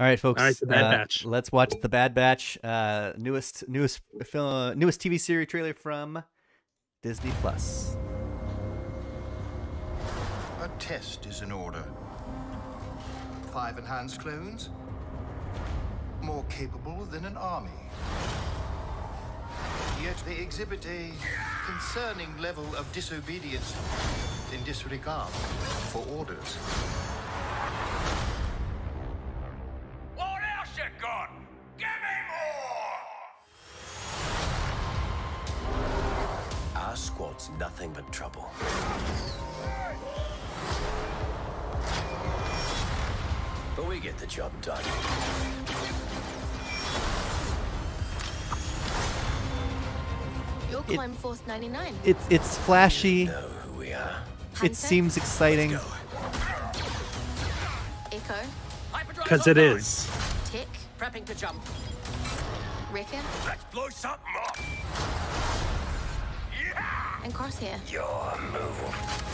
All right, folks. All right, The Bad uh, Batch. Let's watch the Bad Batch, uh, newest newest film, newest TV series trailer from Disney Plus. A test is in order. Five enhanced clones? More capable than an army. Yet they exhibit a concerning level of disobedience in disregard for orders. Squad's nothing but trouble. But we get the job done. You're Clone Force 99. It's it's flashy. Know who we are. It seems exciting. Echo, Because it is. Tech, Prepping to jump. Wrecker, Let's blow something up! And Crosshair. Your move.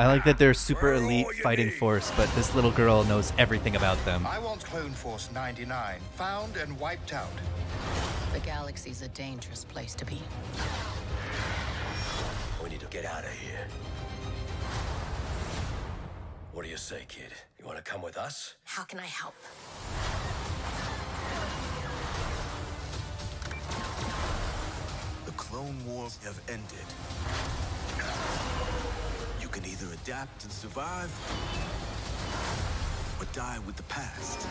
I like that they're super elite fighting need? force, but this little girl knows everything about them. I want Clone Force 99 found and wiped out. The galaxy's a dangerous place to be. We need to get out of here. What do you say, kid? You want to come with us? How can I help? Clone Wars have ended. You can either adapt and survive, or die with the past.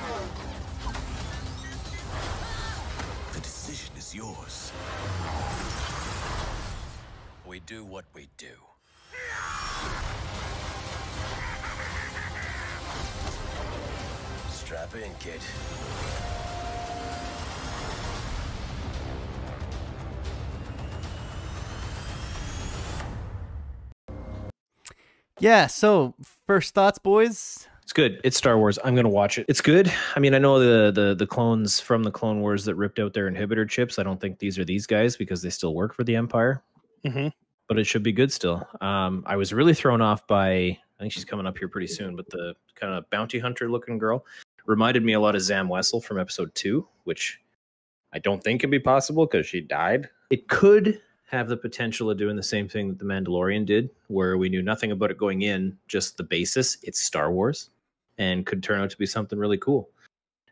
The decision is yours. We do what we do. Strap in, kid. Yeah. So first thoughts, boys. It's good. It's Star Wars. I'm gonna watch it. It's good. I mean, I know the the the clones from the Clone Wars that ripped out their inhibitor chips. I don't think these are these guys because they still work for the Empire. hmm But it should be good still. Um, I was really thrown off by. I think she's coming up here pretty soon. But the kind of bounty hunter looking girl reminded me a lot of Zam Wesell from Episode Two, which I don't think can be possible because she died. It could have the potential of doing the same thing that the Mandalorian did, where we knew nothing about it going in, just the basis. It's Star Wars, and could turn out to be something really cool.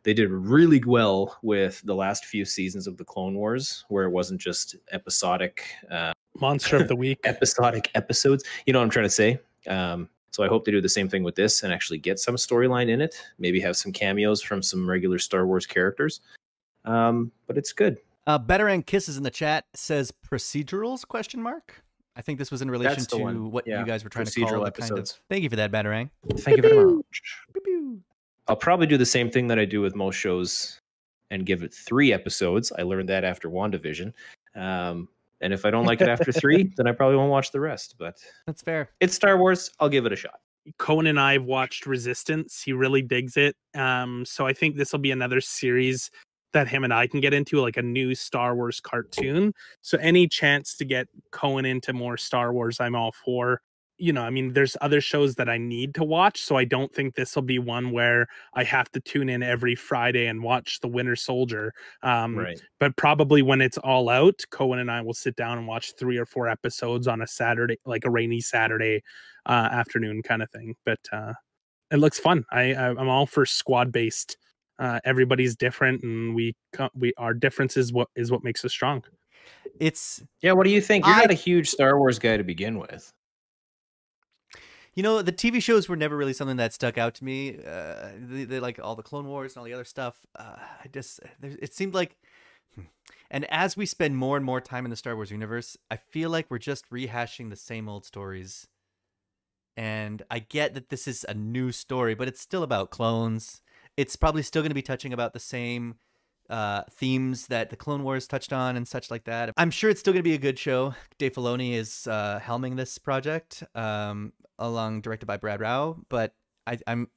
They did really well with the last few seasons of the Clone Wars, where it wasn't just episodic, uh, Monster of the Week. episodic episodes. You know what I'm trying to say? Um, so I hope they do the same thing with this and actually get some storyline in it. Maybe have some cameos from some regular Star Wars characters. Um, but it's good. Uh, Better and Kisses in the chat says procedurals? Question mark. I think this was in relation to one. what Yeah, you guys were trying to call procedural the kind of. Thank you for that, Batarang. Thank you very much. I'll probably do the same thing that I do with most shows and give it three episodes. I learned that after WandaVision. Um, and if I don't like it after three, then I probably won't watch the rest. But That's fair. it's Star Wars. I'll give it a shot. Cohen and I have watched Resistance. He really digs it. Um, so I think this will be another series that him and I can get into, like a new Star Wars cartoon. So any chance to get Cohen into more Star Wars, I'm all for. You know, I mean, there's other shows that I need to watch, so I don't think this will be one where I have to tune in every Friday and watch The Winter Soldier. Um, Right. but probably when it's all out, Cohen and I will sit down and watch three or four episodes on a Saturday, like a rainy Saturday uh, afternoon kind of thing. But uh, it looks fun. I, I I'm all for squad based. Uh, everybody's different, and we co- we our difference is what is what makes us strong. It's Yeah. What do you think? You're I- not a huge Star Wars guy to begin with. You know, the TV shows were never really something that stuck out to me. Uh, they, they like all the Clone Wars and all the other stuff. Uh, I just, there- it seemed like, hmm. and as we spend more and more time in the Star Wars universe, I feel like we're just rehashing the same old stories. And I get that this is a new story, but it's still about clones. It's probably still going to be touching about the same uh, themes that the Clone Wars touched on and such like that. I'm sure it's still going to be a good show. Dave Filoni is uh, helming this project, um, along directed by Brad Rau. But I, I'm,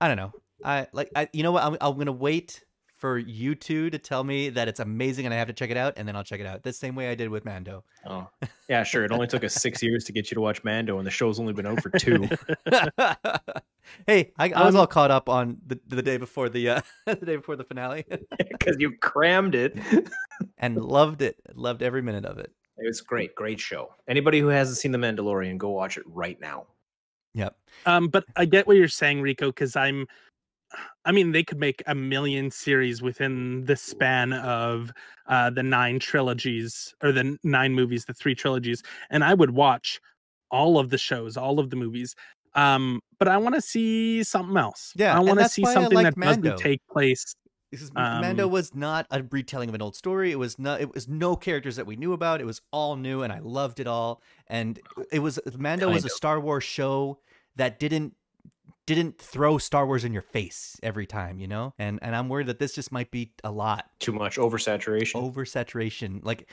I don't know. I like, I, you know what? I'm, I'm going to wait for you two to tell me that it's amazing and I have to check it out, and then I'll check it out. The same way I did with Mando. Oh, yeah, sure. It only took us six years to get you to watch Mando, and the show's only been out for two. Hey, I, I was Um, all caught up on the, the day before the uh, the day before the finale, because you crammed it. and loved it. Loved every minute of it. It was great, great show. Anybody who hasn't seen The Mandalorian, go watch it right now. Yep. Um, but I get what you're saying, Rico, because I'm I mean, they could make a million series within the span of uh the nine trilogies or the nine movies, the three trilogies, and I would watch all of the shows, all of the movies. Um, but I want to see something else. Yeah, I want to see something like that Mando. doesn't take place. This is Mando Um, was not a retelling of an old story. It was not. It was no characters that we knew about. It was all new, and I loved it all. And it was Mando was a. Star Wars show that didn't didn't throw Star Wars in your face every time, you know. And and I'm worried that this just might be a lot Too much oversaturation. oversaturation. Like,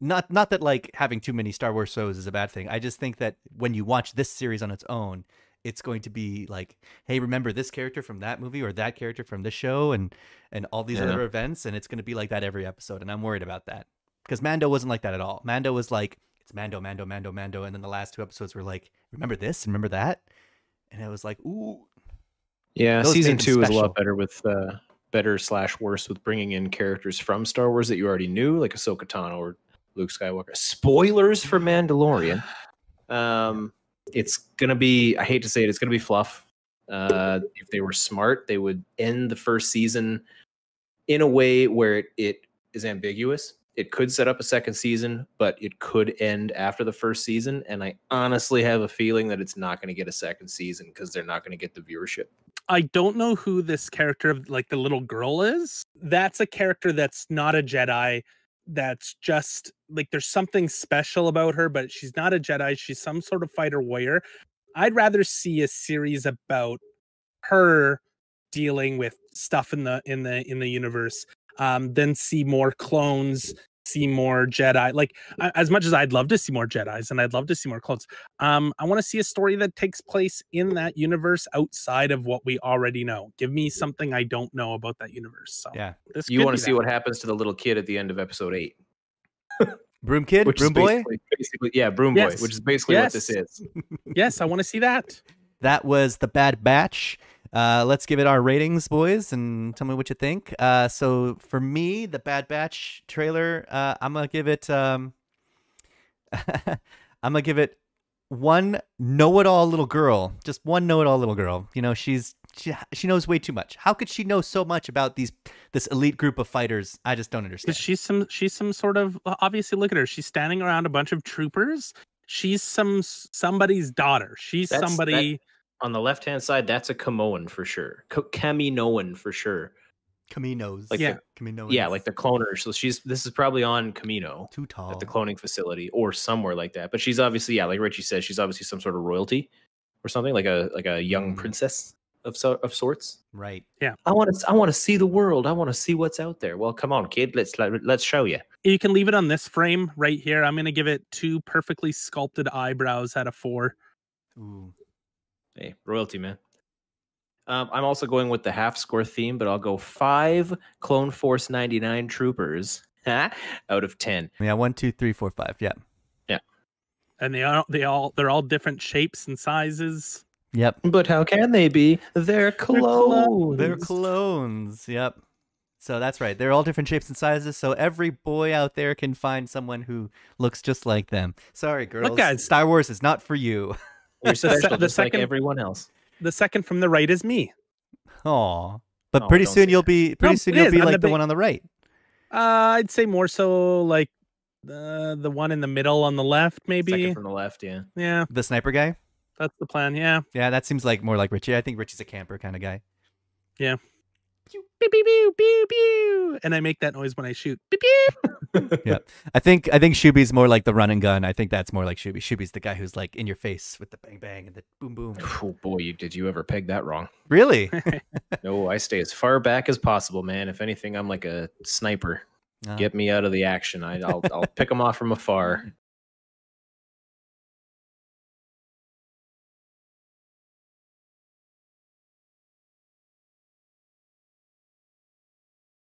not not that like having too many Star Wars shows is a bad thing. I just think that when you watch this series on its own, it's going to be like, hey, remember this character from that movie or that character from this show, and and all these Yeah. other events, and it's going to be like that every episode. And I'm worried about that because Mando wasn't like that at all. Mando was like, it's Mando, Mando, Mando, Mando, and then the last two episodes were like, remember this, and remember that, and it was like, ooh, Yeah, season two is a lot better with uh, better slash worse with bringing in characters from Star Wars that you already knew, like Ahsoka Tano or Luke Skywalker. Spoilers for Mandalorian. Um, it's gonna be. I hate to say it. It's gonna be fluff. Uh, if they were smart, they would end the first season in a way where it, it is ambiguous. It could set up a second season, but it could end after the first season. And I honestly have a feeling that it's not going to get a second season because they're not going to get the viewership. I don't know who this character of like the little girl is. That's a character that's not a Jedi. That's just like there's something special about her, but she's not a Jedi. She's some sort of fighter warrior. I'd rather see a series about her dealing with stuff in the in the in the universe um than see more clones see more jedi like as much as i'd love to see more jedis and i'd love to see more clones um i want to see a story that takes place in that universe outside of what we already know give me something i don't know about that universe so yeah. this You want to see that. what happens to the little kid at the end of episode eight, Broom kid, which broom is boy. basically, basically yeah, broom Yes. boy, which is basically what this is. yes i want to see that That was the Bad Batch. Uh, let's give it our ratings, boys, and tell me what you think. Uh, so for me, the Bad Batch trailer, uh, I'm gonna give it. Um, I'm gonna give it one know-it-all little girl, just one know-it-all little girl. You know, she's she she knows way too much. How could she know so much about these this elite group of fighters? I just don't understand. she's some she's some sort of obviously look at her she's standing around a bunch of troopers she's some somebody's daughter she's That's- somebody On the left hand side, that's a Kaminoan for sure. Co- Kaminoan for sure. Kaminos, Like Yeah. the- Kamino. yeah, like the cloner. So she's this is probably on Kamino too tall. at the cloning facility or somewhere like that. But she's obviously yeah, like Ritchie says, she's obviously some sort of royalty or something like a like a young Mhm. princess of so, of sorts. right. Yeah. I want to I want to see the world. I want to see what's out there. Well, come on, kid. Let's let, let's show you. you can leave it on this frame right here i'm gonna give it two perfectly sculpted eyebrows out of four Ooh. Hey, royalty, man. Um, I'm also going with the half score theme, but I'll go five Clone Force 99 troopers out of 10. Yeah, one, two, three, four, five. Yeah. Yeah. And they all they all they're all different shapes and sizes Yep. But how can they be? They're clones. They're clones. Yep. So that's right. They're all different shapes and sizes. So every boy out there can find someone who looks just like them. Sorry, girls. Look, guys. Star Wars is not for you. You're The se- special, the just like second- everyone else. the second from the right is me Aw. But Oh, pretty soon you'll be pretty No, soon you'll is. be I'm like the the one on the right. uh i'd say more so like the the one in the middle on the left maybe Second from the left, yeah. yeah The sniper guy? that's the plan yeah Yeah, that seems like more like Ritchie. I think Ritchie's a camper kind of guy. Pew pew pew pew pew and i make that noise when i shoot pew, pew. I think I think Schubey's more like the run and gun. I think that's more like Schubey. Schubey's the guy who's like in your face with the bang bang and the boom boom. Oh boy, you, did you ever peg that wrong? Really? No, I stay as far back as possible, man. If anything, I'm like a sniper. Uh, Get me out of the action. I, I'll I'll pick them off from afar.